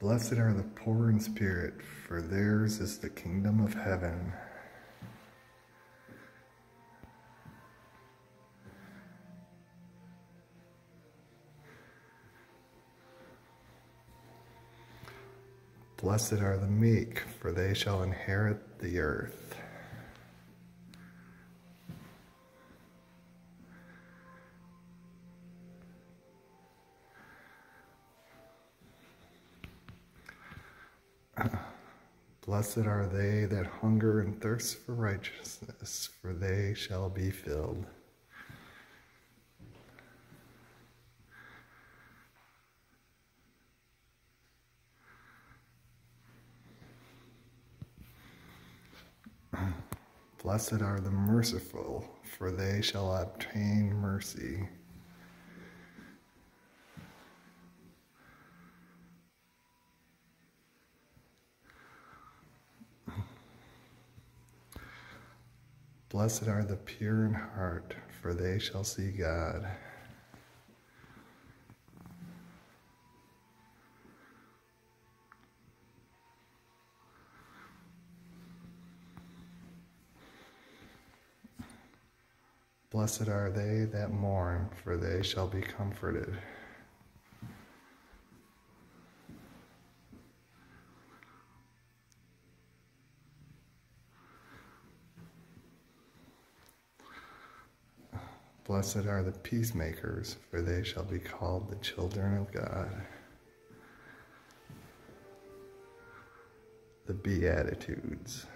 Blessed are the poor in spirit, for theirs is the kingdom of heaven. Blessed are the meek, for they shall inherit the earth. Blessed are they that hunger and thirst for righteousness, for they shall be filled. Blessed are the merciful, for they shall obtain mercy. Blessed are the pure in heart, for they shall see God. Blessed are they that mourn, for they shall be comforted. Blessed are the peacemakers, for they shall be called the children of God. The Beatitudes.